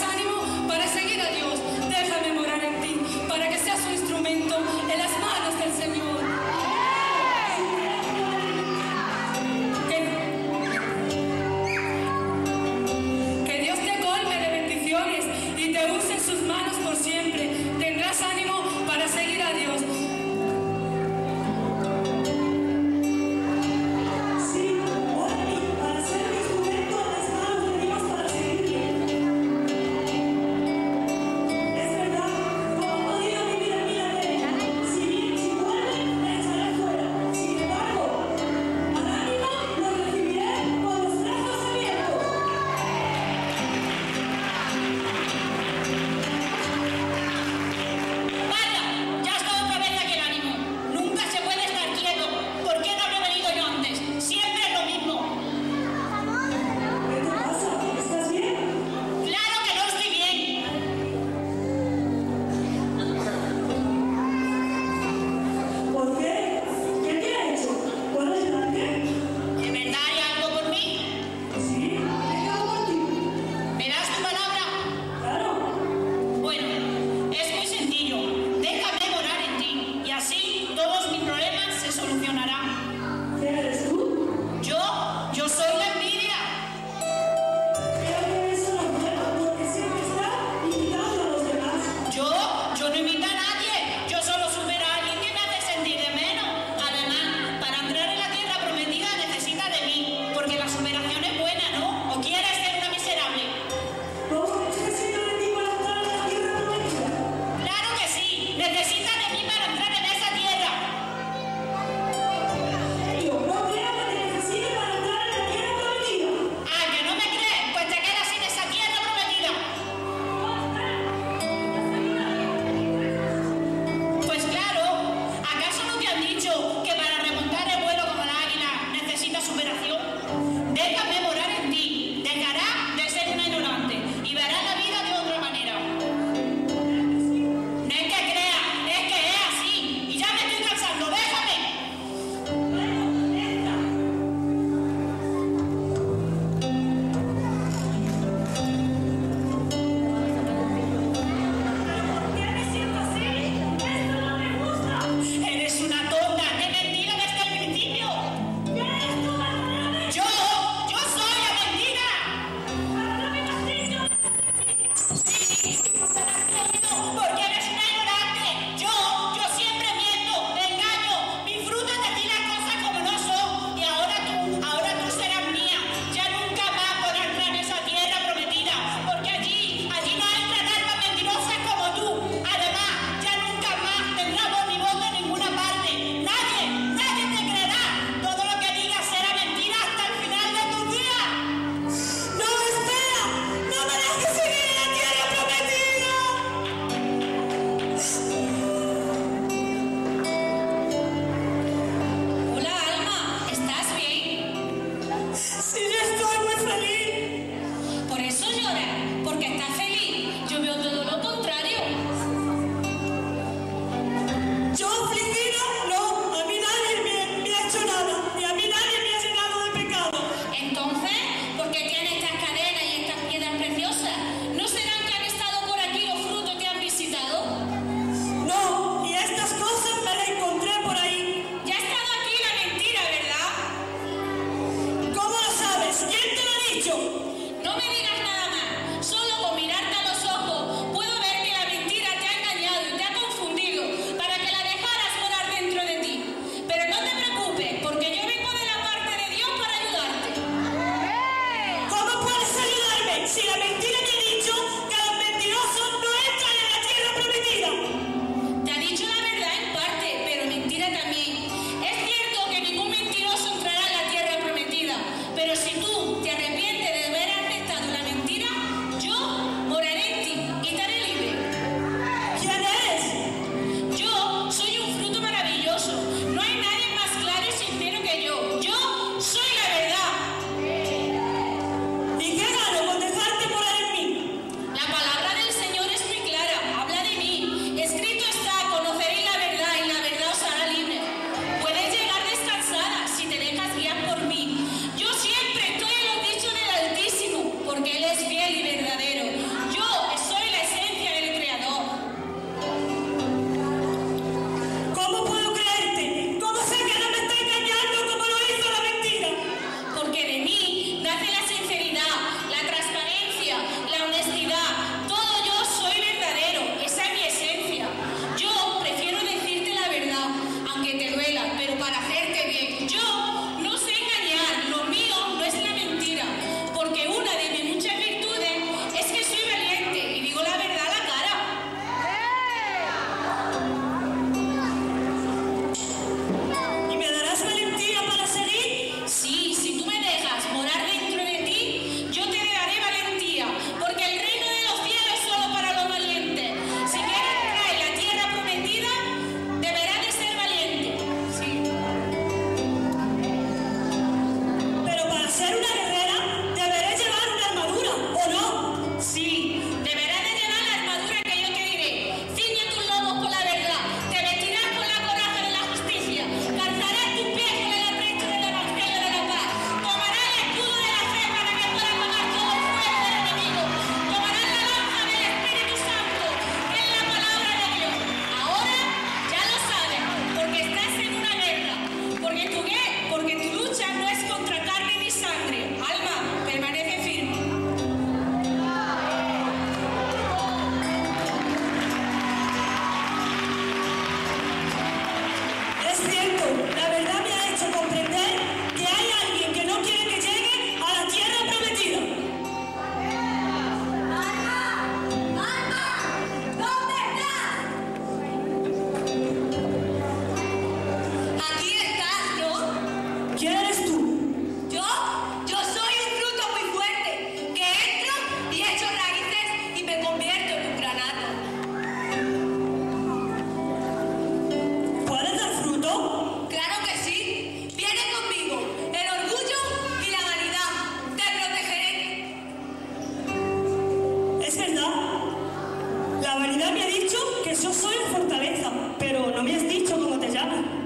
ánimo para seguir a Dios, déjame morar en ti, para que seas su instrumento. me ha dicho que yo soy un fortaleza, pero no me has dicho cómo te llamas.